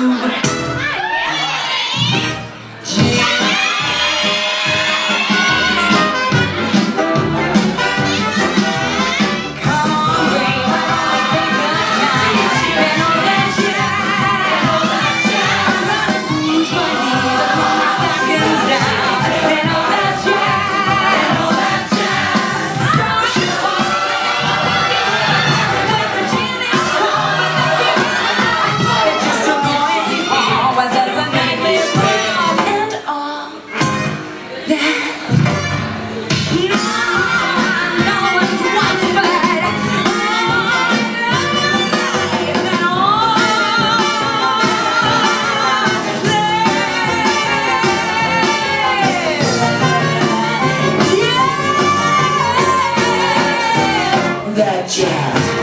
do That jazz.